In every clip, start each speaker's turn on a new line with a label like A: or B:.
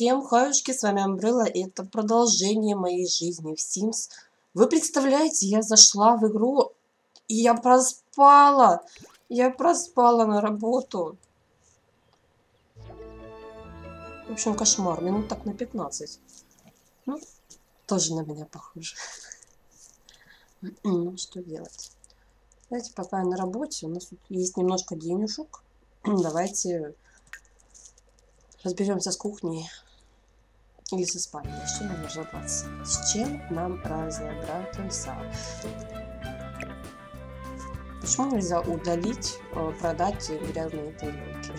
A: Всем хаюшки, с вами Амбрелла, и это продолжение моей жизни в Sims. Вы представляете, я зашла в игру, и я проспала. Я проспала на работу. В общем, кошмар. Минут так на 15. Ну, тоже на меня похоже. Ну, что делать? Знаете, пока я на работе, у нас тут есть немножко денежек. Давайте разберемся с кухней или со спальней. С чем нам разобраться? С чем нам разобраться? Почему нельзя удалить, э, продать грязные тарелки?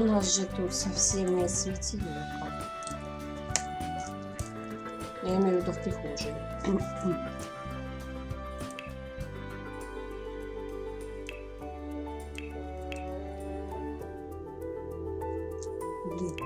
A: У нас же тут совсем не светильника. Я имею в виду в прихожей. Блин.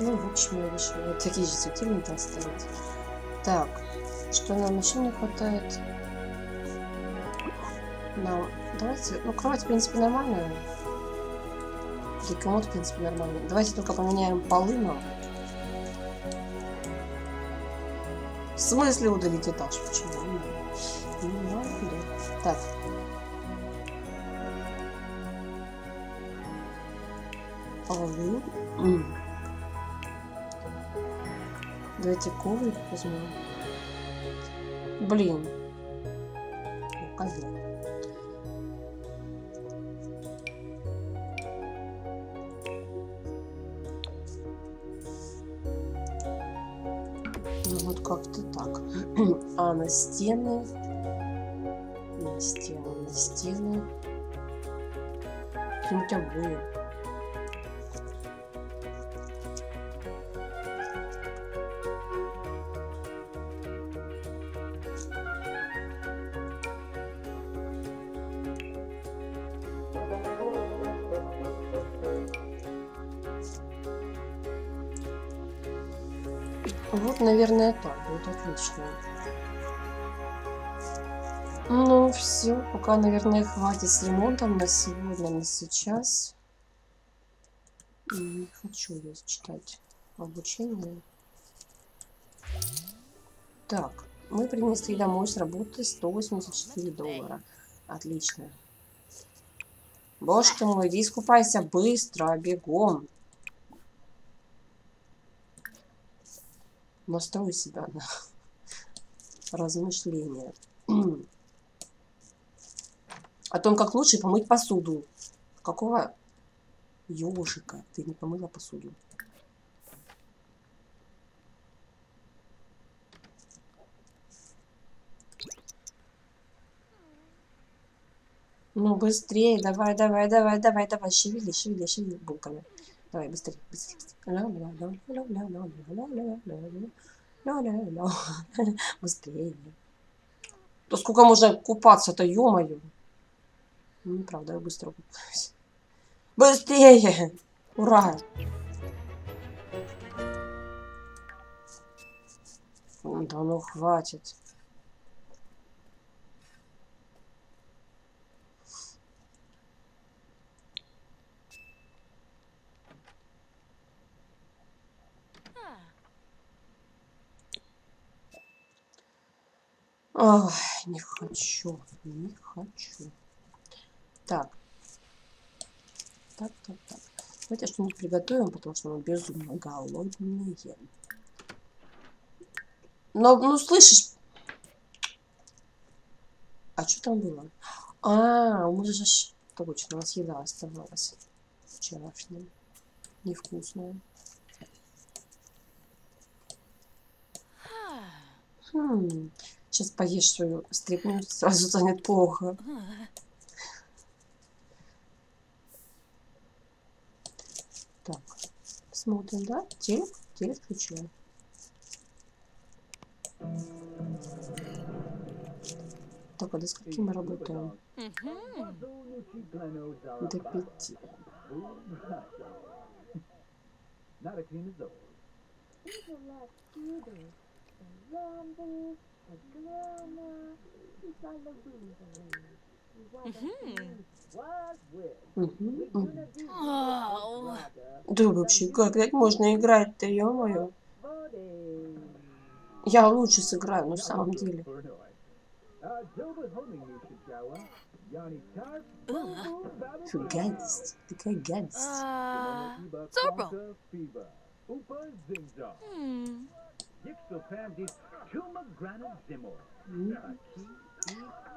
A: Ну, в общем, я решила такие же светильники оставить. Так, что нам еще не хватает? Нам... Давайте... Ну, кровать, в принципе, нормальная. И комод, в принципе, нормальный. Давайте только поменяем полы нам. В смысле удалить этаж? Почему? Не знаю, куда. Так. Полы. Давайте коврик возьмем. Блин. Козел. Ну вот как-то так. А на стены. На стены, на стены. Какие-нибудь обои. Вот, наверное, так будет отлично. Ну, все, пока, наверное, хватит с ремонтом на сегодня, на сейчас. Не хочу я читать обучение. Так, мы принесли домой с работы 184 доллара. Отлично. Боже мой, иди искупайся быстро, бегом. Настрой себя на размышления. О том, как лучше помыть посуду. Какого ежика ты не помыла посуду? Ну, быстрее, давай, давай, давай, давай, давай, шевели, шевели, шевели булками. Давай, быстрее, быстрее. Быстрее. Да сколько можно купаться-то, ё-моё. Ну, неправда, я быстро купаюсь. Быстрее! Ура! Да ну хватит. Ой, не хочу, не хочу. Так. Так, так, так. Давайте что-нибудь приготовим, потому что мы безумно голодные. Но, ну, слышишь... А что там было? А, нас же... Точно, у нас еда оставалась. Вчерашняя. Невкусная. Хм. Сейчас поешь свою стрипню, сразу станет плохо. Так, смотрим, да? Телек, телек включаем. Так, а до скольки мы работаем? До пяти. Мгм, мгм. Да вообще, как так можно играть-то, ё-моё? Я лучше сыграю, на самом деле. Фу, гадость. Такая гадость.
B: Zorro.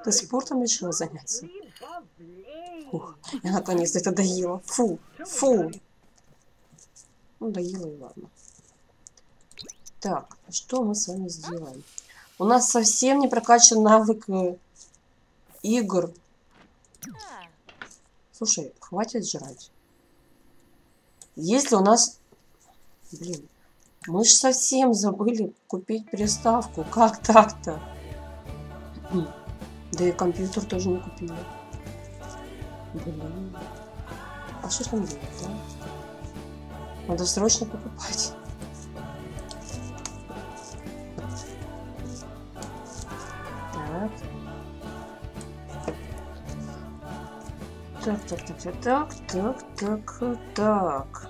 A: Ты спортом решила заняться? Ух, я наконец-то это доела. Фу, фу. Ну, доела и ладно. Так, что мы с вами сделаем? У нас совсем не прокачан навык э, игр. Слушай, хватит жрать. Если у нас... Блин, мы ж совсем забыли купить приставку. Как так-то? Да и компьютер тоже не купили. Блин. А что ж нам делать, да? Надо срочно покупать. Так. Так, так, так, так, так, так, так,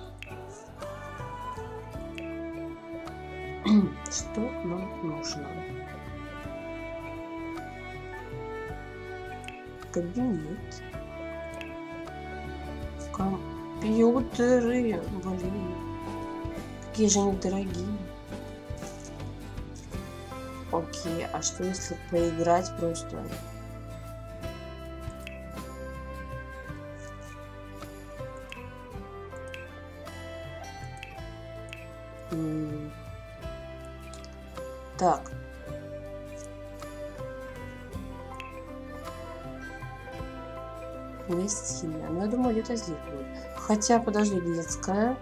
A: Что нам нужно? Кабинет. Компьютеры. Блин. Какие же они дорогие. Окей, а что если поиграть просто? Будет. Хотя, подожди, детская.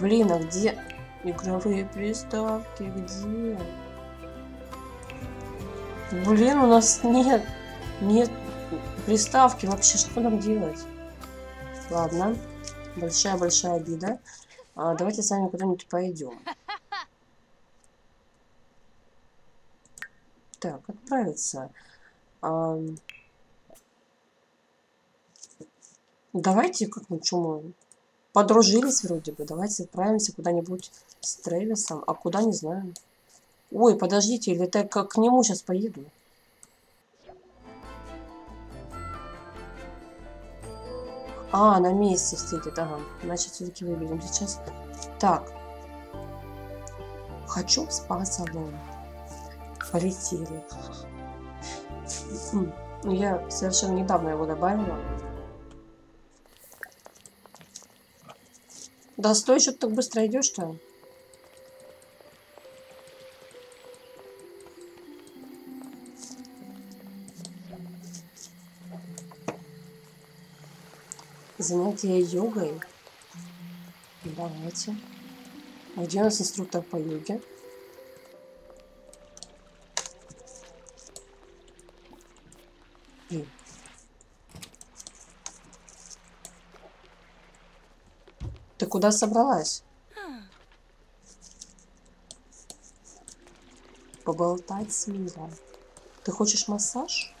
A: Блин, а где игровые приставки? Где? Блин, у нас нет. Нет приставки вообще. Что нам делать? Ладно. Большая-большая обида. А, давайте с вами куда-нибудь пойдем. Так, отправиться. Ам, Давайте, как мы, мы подружились вроде бы. Давайте отправимся куда-нибудь с Трэвисом. А куда, не знаю. Ой, подождите, или это к, к нему сейчас поеду? А, на месте встретит, ага. Значит, все-таки выберем сейчас. Так. Хочу в спа-салон. Полетели. Я совершенно недавно его добавила. Да стой, что ты так быстро идешь-то? Занятие йогой. Давайте. А Где у нас инструктор по йоге? Куда собралась? Поболтать с миром. Ты хочешь массаж?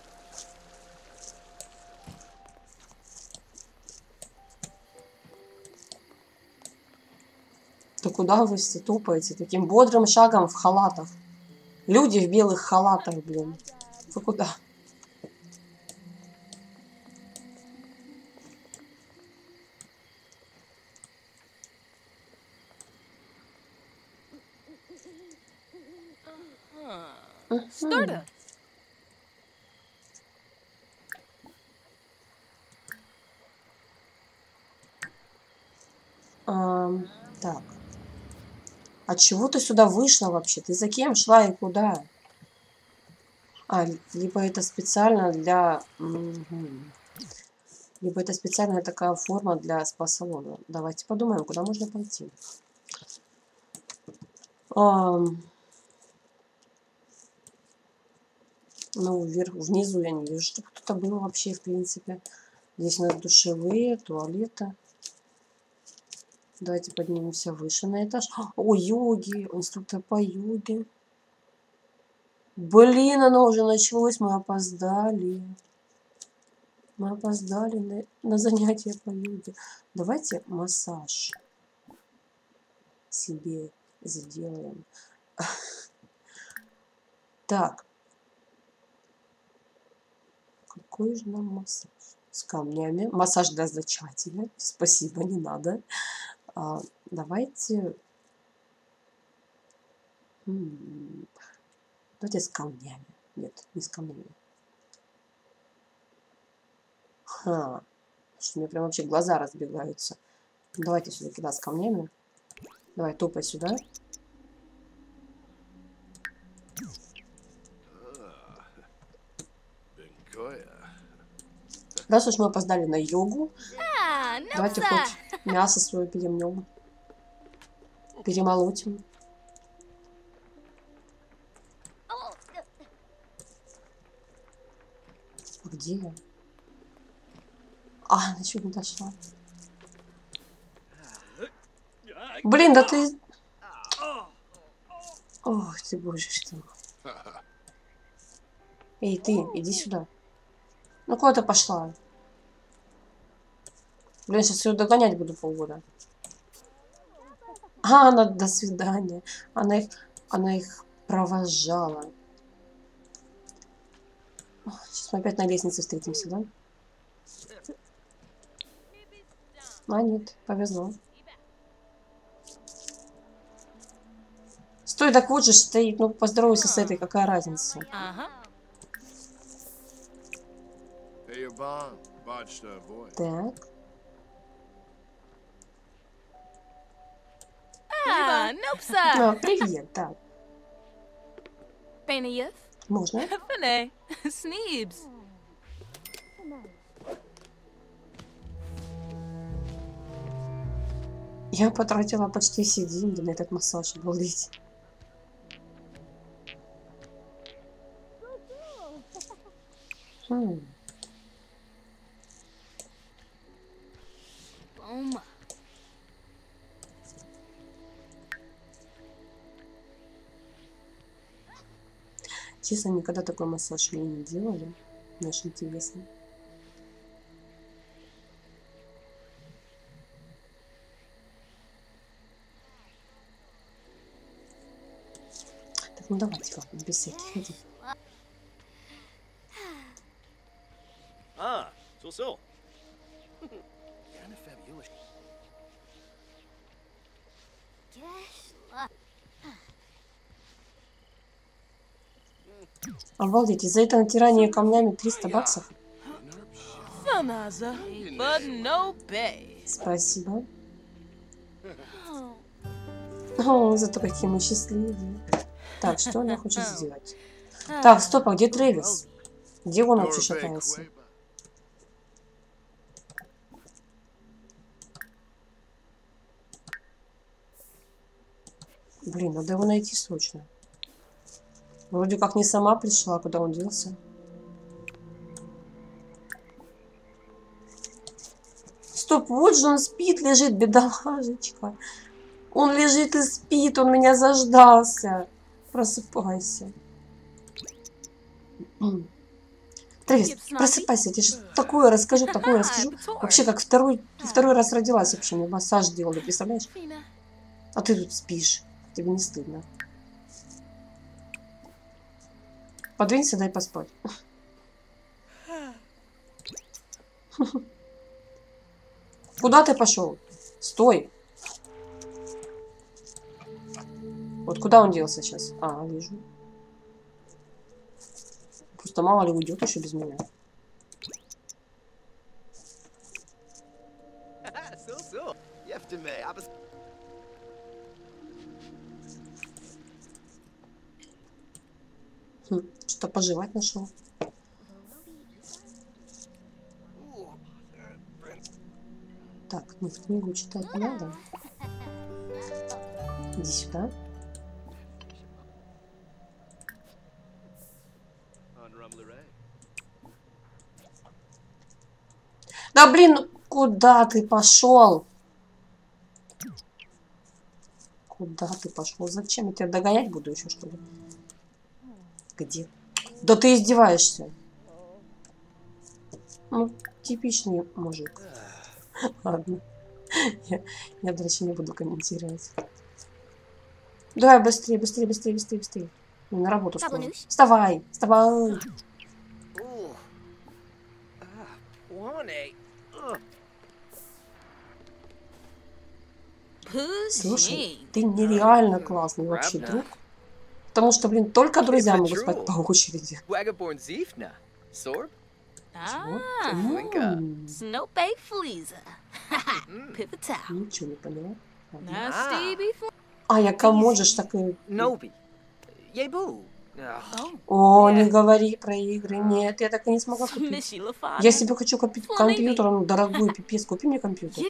A: Да куда вы все топаете таким бодрым шагом в халатах? Люди в белых халатах, блин. Вы куда?
B: Startup.
A: Ам, так. А чего ты сюда вышла вообще? Ты за кем шла и куда? А, либо это специально для... Либо это специальная такая форма для спа-салона. Давайте подумаем, куда можно пойти. Ам. Ну, вверх, внизу я не вижу, чтобы кто-то был вообще, в принципе. Здесь у нас душевые, туалеты. Давайте поднимемся выше на этаж. О, йоги, инструктор по йоге. Блин, оно уже началось, мы опоздали. Мы опоздали на, на занятия по йоге. Давайте массаж себе сделаем. Так. Какой же нам массаж? С камнями. Массаж для зачатия. Спасибо, не надо. А, давайте... Давайте с камнями. Нет, не с камнями. Ха. Что у меня прям вообще глаза разбегаются. Давайте все-таки, да, с камнями. Давай, топай сюда. Раз уж мы опоздали на йогу,
B: no,
A: давайте хоть мясо свое перемнем. Перемолотим.
B: Oh,
A: Где я? А, она еще не дошла. Блин, да ты... Ох ты, боже что. Эй, ты, иди сюда. Ну куда ты пошла? Блин, сейчас ее догонять буду полгода. А, она до свидания. Она их, она их провожала. Сейчас мы опять на лестнице встретимся, да? А, нет, повезло. Стой, так вот же стоит. Ну, поздоровайся с этой, какая разница.
B: Uh-huh.
A: Так.
B: Ah, nope, sir.
A: А, привет, так.
B: Benioff.
A: Можно?
B: Finney. Sneebs.
A: Я потратила почти все деньги на этот массаж, обалдеть. Хм. Честно, никогда такой массаж мне не делали. Знаешь, интересно. Так, ну давайте, ладно, без всяких этих.
C: Ah, so so. Kinda fabulous.
A: Обалдеть, из-за этого натирания камнями 300 баксов. Спасибо. О, зато какие мы счастливые. Так, что она хочет сделать? Так, стоп, а где Трэвис? Где он вообще шатается? Блин, надо его найти срочно. Вроде как не сама пришла, куда он делся. Стоп, вот же он спит, лежит, бедолажечка. Он лежит и спит, он меня заждался. Просыпайся. М. Трэвис, просыпайся, я тебе такое расскажу, такое расскажу. Вообще, как второй, второй раз родилась вообще, мне массаж делали, представляешь? А ты тут спишь. Тебе не стыдно. Подвинься, дай поспать. Куда ты пошел? Стой. Вот куда он делся сейчас? А, вижу. Просто мало ли уйдет еще без меня. Хм, что пожевать нашел. Так, ну в книгу читать надо. Иди сюда. Да блин, ну куда ты пошел? Куда ты пошел? Зачем я тебя догонять буду еще что ли? Где? Да ты издеваешься. Ну, типичный мужик. Ладно. Я, я дальше не буду комментировать. Давай быстрее, быстрее, быстрее, быстрее, быстрее. На работу. Вставай, вставай.
B: Who's
A: Слушай, ты нереально классный вообще друг. Потому что, блин, только друзья могут спать по очереди.
B: Pivotal.
A: Ничего не поняла.
B: Fl-
A: А, я кому же ж так и...
C: Nobi.
A: О, не говори про игры. Нет, я так и не смогла купить. Я себе хочу купить компьютер, ну, дорогой пипец. Купи мне компьютер.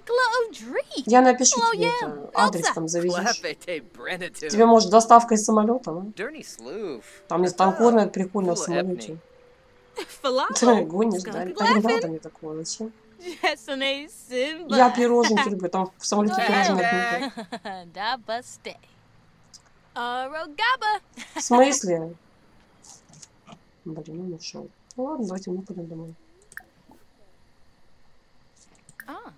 A: Я напишу тебе это, адрес там завезешь. Тебе, может, доставка из самолета, да?
C: Sloof.
A: Там есть там кормят прикольно в самолете. Ты
B: Falafel.
A: гонишь, да? Да не надо мне такого, зачем? Я пироженки люблю, там в самолете пироженок.
B: Dabaste.
A: В смысле? Блин, он ушел. Ну ладно, давайте мы пойдем домой.
B: Ah.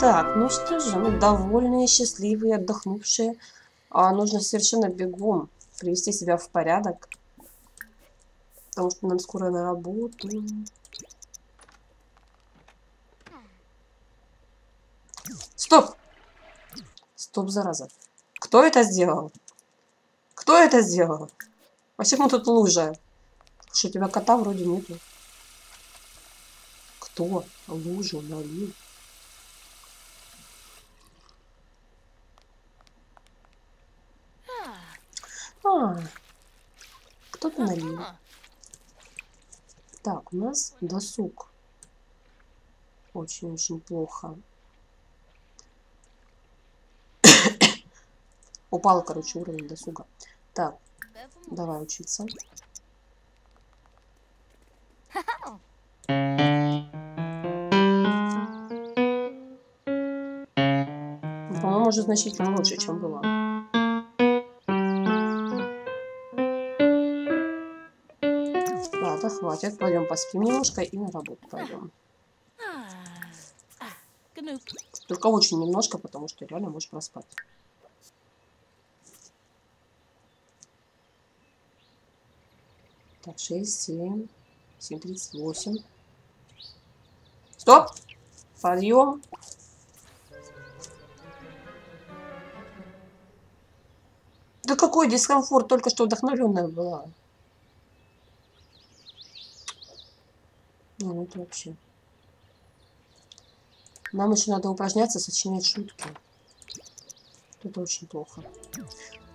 A: Так, ну что же, мы довольные, счастливые, отдохнувшие. А нужно совершенно бегом привести себя в порядок. Потому что нам скоро на работу. Стоп! Стоп, зараза. Кто это сделал? Кто это сделал? Почему тут лужа? Что у тебя кота вроде нету. Кто лужу налил? А, кто-то налил. Так, у нас досуг. Очень-очень плохо. Упал, короче, уровень досуга. Так, давай учиться. По-моему, уже значительно лучше, чем было. Хватит. Пойдем поспим немножко и на работу пойдем. Только очень немножко, потому что реально можешь проспать. Так, 6, 7, 7, 38. Стоп! Подъем. Да какой дискомфорт, только что вдохновленная была. Ну, это вообще. Нам еще надо упражняться, сочинять шутки. Это очень плохо.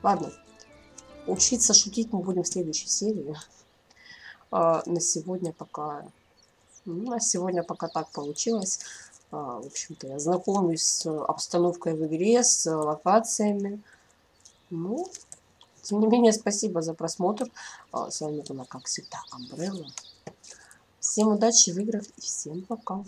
A: Ладно. Учиться шутить мы будем в следующей серии. А, на сегодня пока... Ну, на сегодня пока так получилось. А, в общем-то, я знакомлюсь с обстановкой в игре, с локациями. Ну, тем не менее, спасибо за просмотр. А, с вами была, как всегда, Амбрелла. Всем удачи в играх и всем пока.